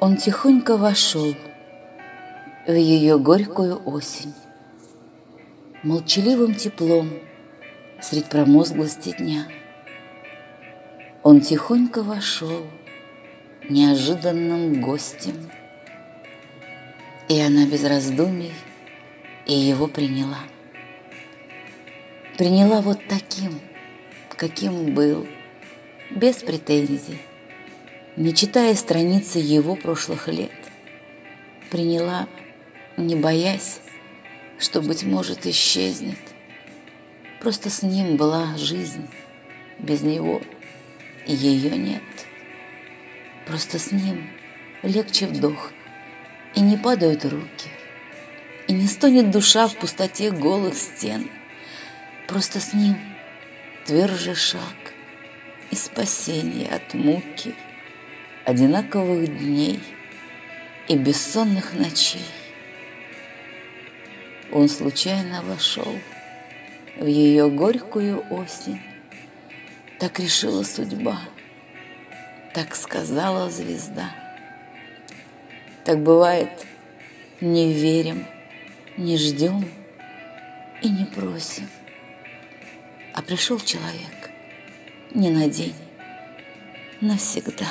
Он тихонько вошел в ее горькую осень. Молчаливым теплом средь промозглости дня. Он тихонько вошел неожиданным гостем. И она без раздумий и его приняла. Приняла вот таким, каким был, без претензий, не читая страницы его прошлых лет, приняла, не боясь, что, быть может, исчезнет. Просто с ним была жизнь, без него ее нет. Просто с ним легче вдох, и не падают руки, и не стонет душа в пустоте голых стен. Просто с ним тверже шаг и спасение от муки — одинаковых дней и бессонных ночей. Он случайно вошел в ее горькую осень. Так решила судьба, так сказала звезда. Так бывает, не верим, не ждем и не просим. А пришел человек не на день, навсегда.